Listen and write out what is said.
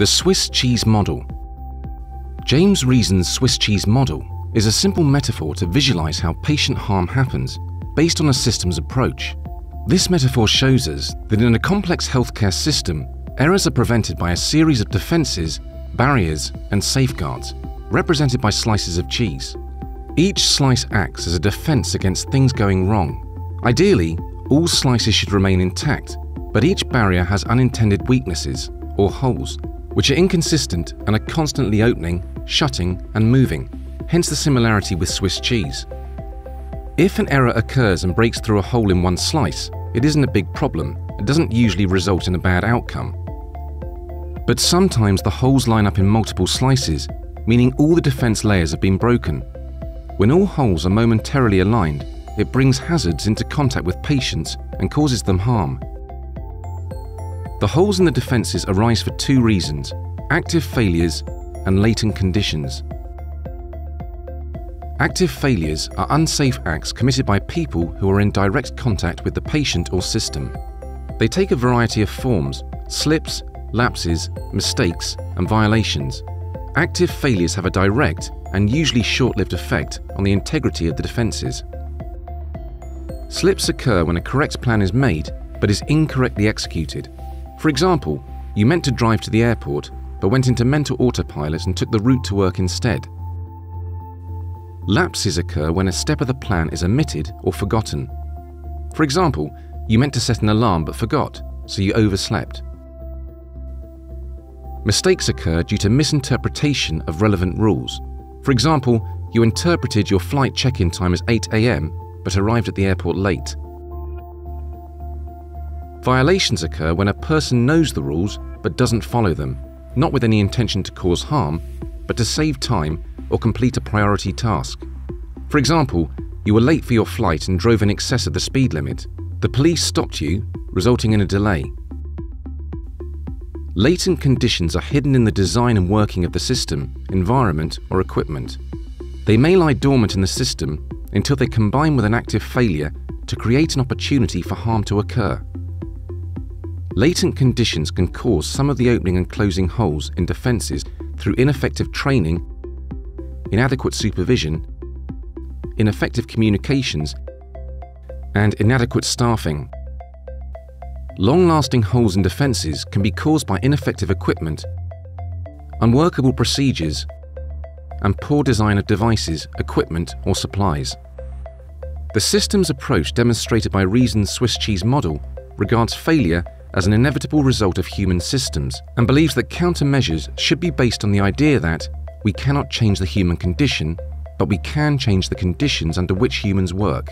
The Swiss cheese model. James Reason's Swiss cheese model is a simple metaphor to visualize how patient harm happens based on a systems approach. This metaphor shows us that in a complex healthcare system, errors are prevented by a series of defenses, barriers, and safeguards, represented by slices of cheese. Each slice acts as a defense against things going wrong. Ideally, all slices should remain intact, but each barrier has unintended weaknesses, or holes, which are inconsistent and are constantly opening, shutting, and moving, hence the similarity with Swiss cheese. If an error occurs and breaks through a hole in one slice, it isn't a big problem, and doesn't usually result in a bad outcome. But sometimes the holes line up in multiple slices, meaning all the defense layers have been broken. When all holes are momentarily aligned, it brings hazards into contact with patients and causes them harm. The holes in the defences arise for two reasons active failures and latent conditions. Active failures are unsafe acts committed by people who are in direct contact with the patient or system. They take a variety of forms slips, lapses, mistakes, and violations. Active failures have a direct and usually short lived effect on the integrity of the defences. Slips occur when a correct plan is made but is incorrectly executed for example, you meant to drive to the airport, but went into mental autopilot and took the route to work instead. Lapses occur when a step of the plan is omitted or forgotten. For example, you meant to set an alarm but forgot, so you overslept. Mistakes occur due to misinterpretation of relevant rules. For example, you interpreted your flight check in time as 8 am but arrived at the airport late. Violations occur when a person knows the rules but doesn't follow them, not with any intention to cause harm, but to save time or complete a priority task. For example, you were late for your flight and drove in excess of the speed limit. The police stopped you, resulting in a delay. Latent conditions are hidden in the design and working of the system, environment, or equipment. They may lie dormant in the system until they combine with an active failure to create an opportunity for harm to occur. Latent conditions can cause some of the opening and closing holes in defences through ineffective training, inadequate supervision, ineffective communications, and inadequate staffing. Long lasting holes in defences can be caused by ineffective equipment, unworkable procedures, and poor design of devices, equipment, or supplies. The systems approach demonstrated by Reason's Swiss cheese model regards failure as an inevitable result of human systems and believes that countermeasures should be based on the idea that we cannot change the human condition, but we can change the conditions under which humans work.